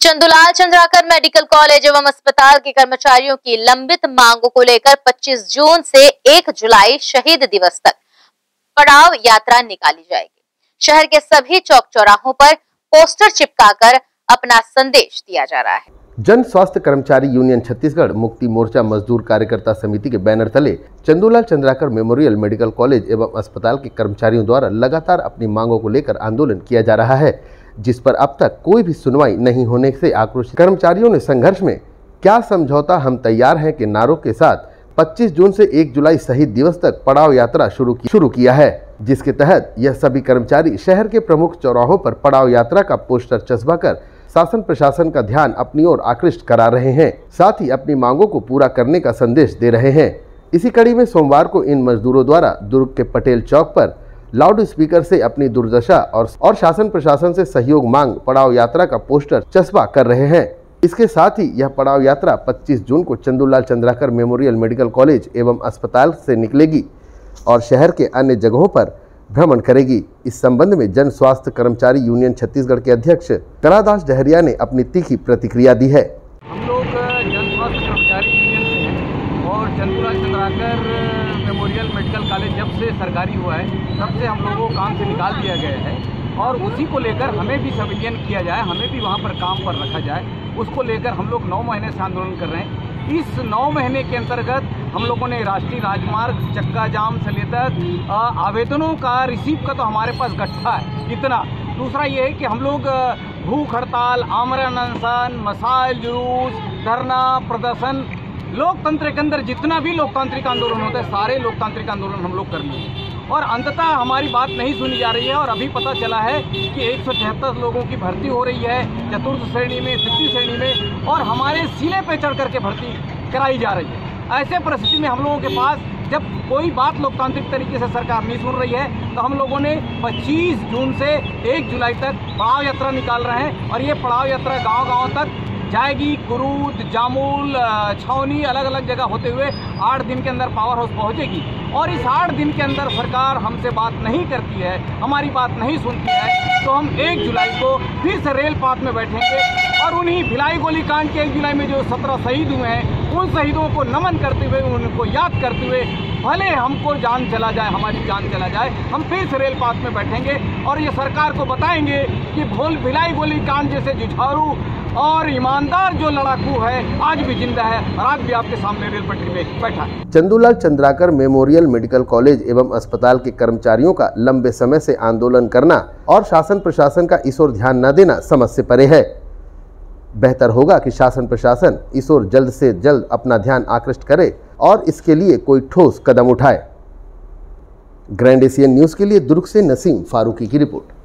Chandulal Chandrakar medical college एवं अस्पताल के कर्मचारियों की लंबित मांगों को लेकर 25 जून से 1 जुलाई शहीद दिवस तक पड़ाव यात्रा निकाली जाएगी। शहर के सभी चौक चौराहों पर पोस्टर चिपकाकर अपना संदेश दिया जा रहा है। जन स्वास्थ्य कर्मचारी यूनियन छत्तीसगढ़, मुक्ति मोर्चा, मजदूर कार्यकर्ता समिति के बैनर तले Chandulal Chandrakar memorial medical college एवं अस्पताल के कर्मचारियों द्वारा लगातार अपनी मांगों को लेकर आंदोलन किया जा रहा है। जिस पर अब तक कोई भी सुनवाई नहीं होने से आक्रोशित। कर्मचारियों ने संघर्ष में क्या समझौता हम तैयार हैं के नारों के साथ 25 जून से 1 जुलाई शहीद दिवस तक पड़ाव यात्रा शुरू की शुरू किया है, जिसके तहत यह सभी कर्मचारी शहर के प्रमुख चौराहों पर पड़ाव यात्रा का पोस्टर चस्बा कर शासन प्रशासन का ध्यान अपनी ओर आकृष्ट करा रहे हैं। साथ ही अपनी मांगों को पूरा करने का संदेश दे रहे हैं। इसी कड़ी में सोमवार को इन मजदूरों द्वारा दुर्ग के पटेल चौक पर लाउड स्पीकर से अपनी दुर्दशा और और शासन प्रशासन से सहयोग मांग पड़ाव यात्रा का पोस्टर चस्पा कर रहे हैं। इसके साथ ही यह पड़ाव यात्रा 25 जून को Chandulal Chandrakar memorial medical college एवं अस्पताल से निकलेगी और शहर के अन्य जगहों पर भ्रमण करेगी। इस संबंध में जन स्वास्थ्य कर्मचारी यूनियन छत्तीसगढ़ के अध्यक्ष करादास डहरिया ने अपनी तीखी प्रतिक्रिया दी है हम लोग जन स्वास्थ्य कर्मचारी यूनियन से हैं और Chandulal Chandrakar memorial medical college जब से सरकारी हुआ है, तब से हम लोगों को काम से निकाल दिया गया है। और उसी को लेकर हमें भी संविलियन किया जाए, हमें भी वहाँ पर काम पर रखा जाए, उसको लेकर हम लोग नौ महीने से आंदोलन कर रहे हैं। इस नौ महीने के अंतर्गत हम लोगों ने राष्ट्रीय राजमार्ग, चक्का जाम से लेकर आवेदनों का रिसीव का तो हमारे पास गट्ठा है, इतना। दूसरा ये है कि हम लोग भूख हड़ताल, आमरण अनशन, मसाइल जुलूस, धरना प्रदर्शन लोकतंत्र के अंदर जितना भी लोकतांत्रिक आंदोलन होता है, सारे लोकतांत्रिक आंदोलन हम लोग कर लिए और अंततः हमारी बात नहीं सुनी जा रही है और अभी पता चला है कि एक लोगों की भर्ती हो रही है, चतुर्थ श्रेणी में तृतीय श्रेणी में, और हमारे सिले पे चढ़ करके भर्ती कराई जा रही है। ऐसे परिस्थिति में हम लोगों के पास जब कोई बात लोकतांत्रिक तरीके से सरकार नहीं सुन रही है तो हम लोगों ने 25 जून से 1 जुलाई तक पड़ाव यात्रा निकाल रहे हैं और ये पड़ाव यात्रा गांव-गांव तक जाएगी कुरूद, जामुल छावनी अलग अलग जगह होते हुए आठ दिन के अंदर पावर हाउस पहुंचेगी। और इस आठ दिन के अंदर सरकार हमसे बात नहीं करती है, हमारी बात नहीं सुनती है तो हम एक जुलाई को फिर से रेल पाथ में बैठेंगे और उन्हीं भिलाई गोली कांड के एक जुलाई में जो सत्रह शहीद हुए हैं, उन शहीदों को नमन करते हुए, उनको याद करते हुए भले हमको जान चला जाए, हमारी जान चला जाए, हम फिर से रेल पाथ में बैठेंगे और ये सरकार को बताएँगे कि भोल भिलाई गोली कांड जैसे जुझारू और ईमानदार जो लड़ाकू है, आज भी ज़िंदा है और आज भी आपके सामने रेल पटरी में बैठा है। Chandulal Chandrakar memorial medical college एवं अस्पताल के कर्मचारियों का लंबे समय से आंदोलन करना और शासन प्रशासन का इस ओर ध्यान न देना समझ से परे है। बेहतर होगा कि शासन प्रशासन इस ओर जल्द से जल्द अपना ध्यान आकृष्ट करे और इसके लिए कोई ठोस कदम उठाए। ग्रैंड एशियन न्यूज़ के लिए दुर्ग से नसीम फारूकी की रिपोर्ट।